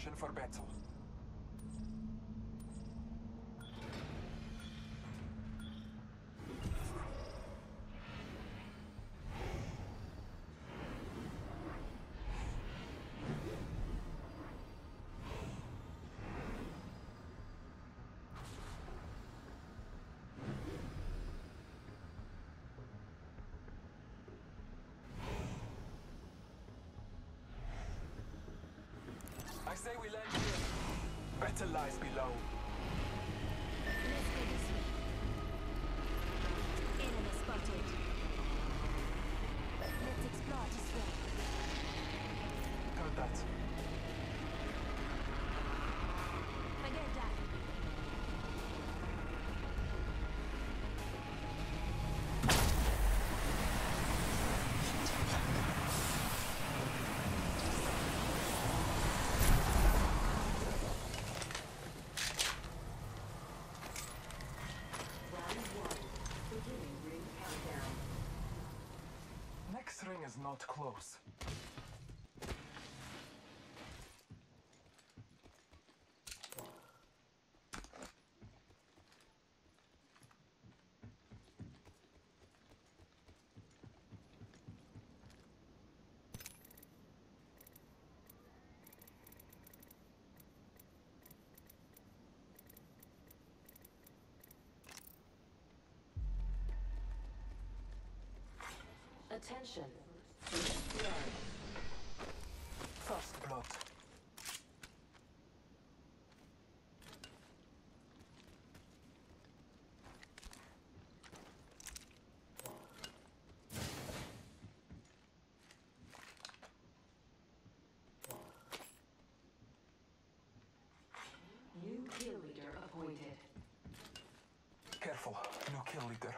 position for battle. Say we land here. Better lies below. Let's go this way. Enemy spotted. Ring is not close. Attention. Kill leader appointed. Careful, new kill leader.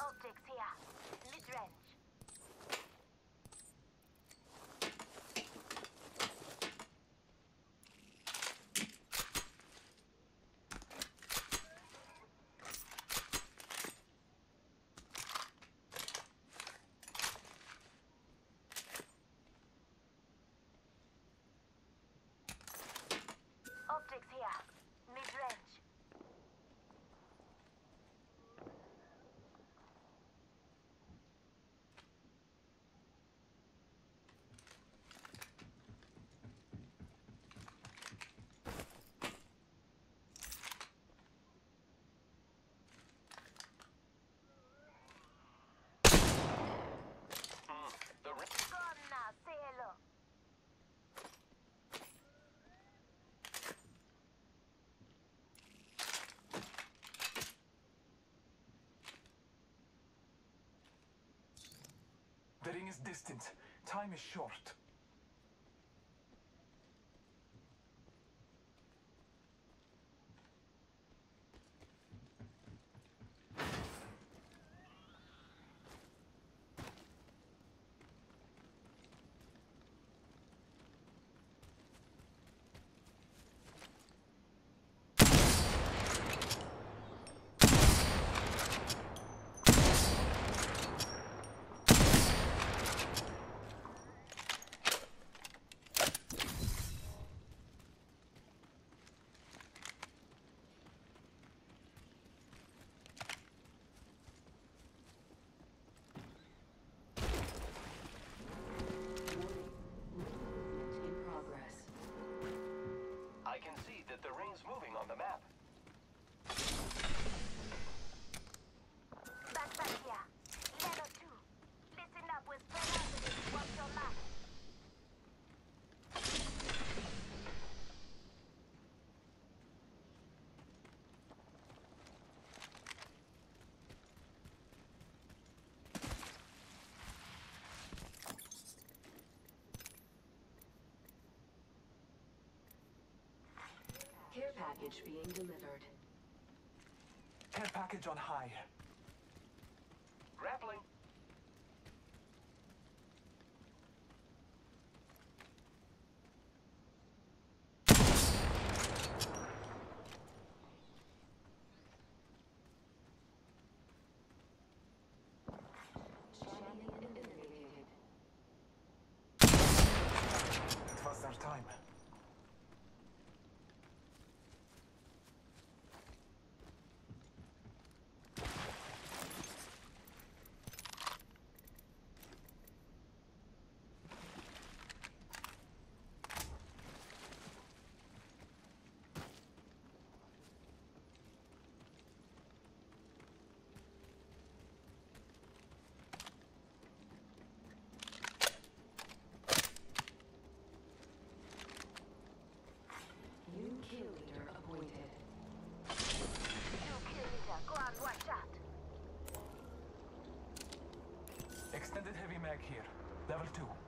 Optics here. Mid-range. Optics here. Mid-range. The ring. Come now, say hello. The ring is distant. Time is short. In progress. I can see that the ring's moving on the map. Backpack here. Level 2. Listen up, we're spread out a bit. Watch your map. Care package being delivered. Care package on high. Mag here. Level 2.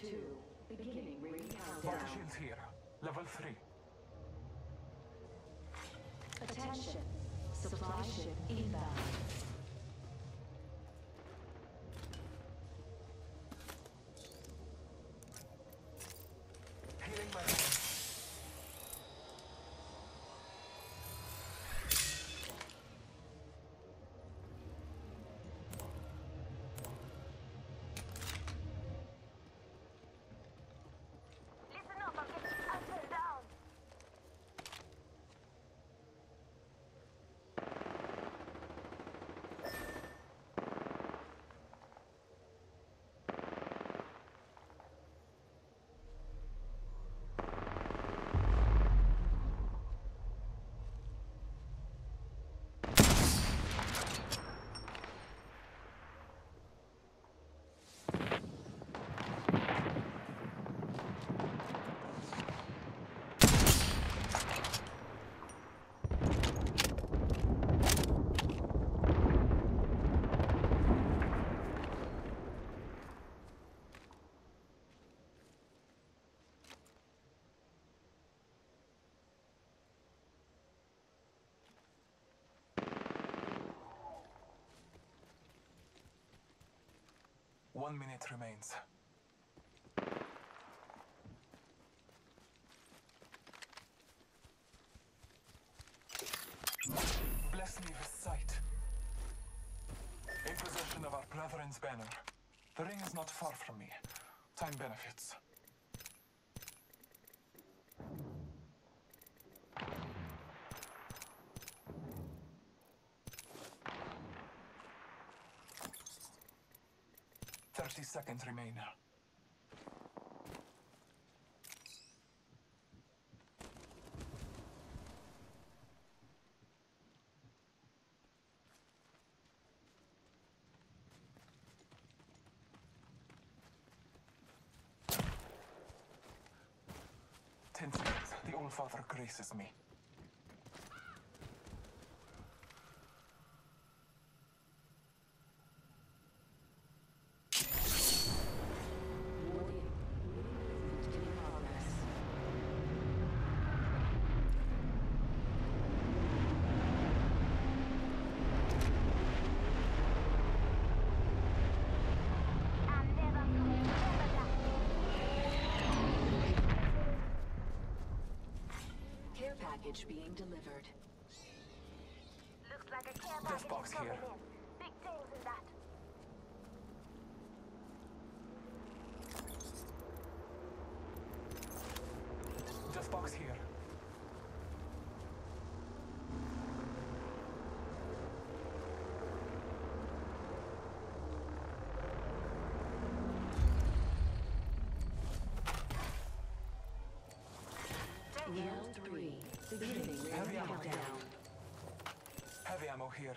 Two. Beginning ring countdown. shields here. Level 3. Attention. Supply ship inbound. One minute remains. Bless me with sight. In possession of our brethren's banner. The ring is not far from me. Time benefits. seconds remain now. Ten seconds. The Allfather graces me. Package being delivered. Looks like a care Death package box is coming here. in. Big things in that. Death box here. Round three. Beginning Heavy ammo. countdown. Heavy ammo here.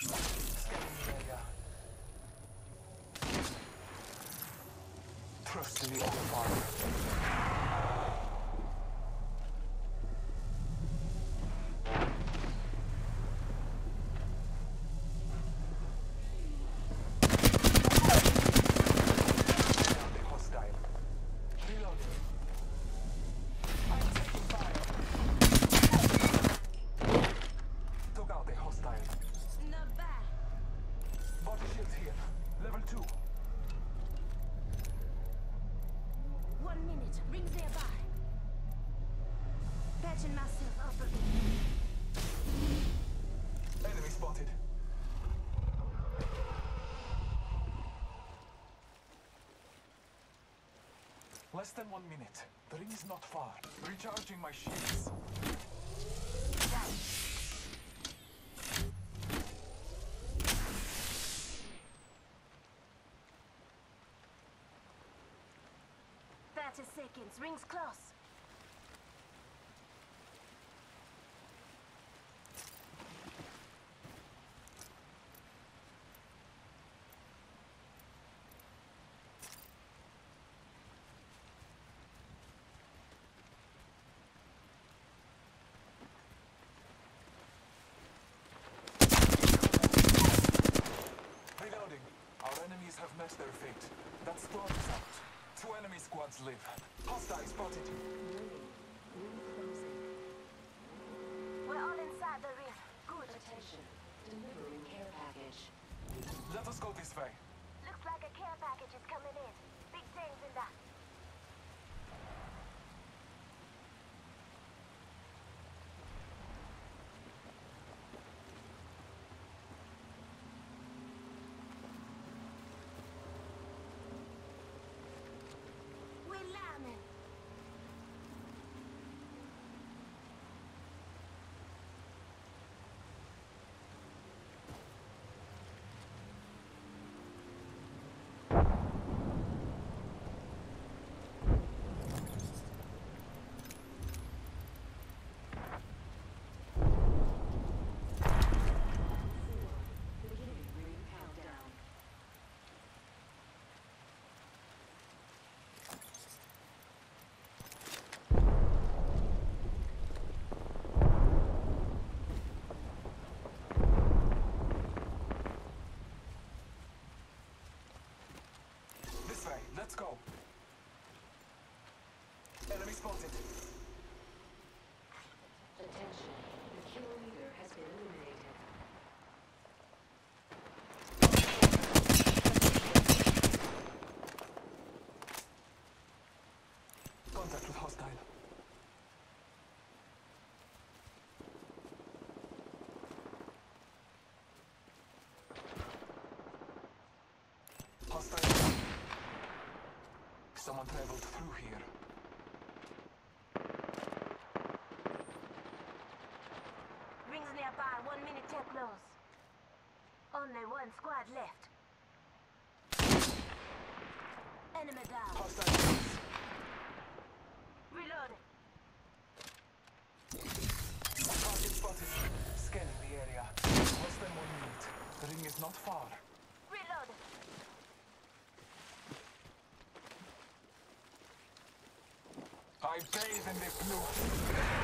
Scanning area. In the Allfather. Patching myself up a bit. Enemy spotted. Less than one minute. The ring is not far. Recharging my shields. Thirty seconds. Rings close. Reloading. Our enemies have met their fate. That storm is out. Two enemy squads live. Hostile spotted. Ring. Ring closing. We're all inside the ring. Good. Attention. Delivering care package. Let us go this way. Looks like a care package is coming in. Big things in that. Go. Enemy spotted. Attention. The kill leader has been eliminated. Contact with hostile. Hostile. Someone traveled through here. Only one squad left. Enemy down. Hostile. Reloading. Target spotted. Scanning the area. Less than one minute. The ring is not far. Reloading. I bathe in the blue.